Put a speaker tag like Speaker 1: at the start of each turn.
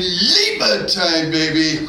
Speaker 1: Lieber time, baby.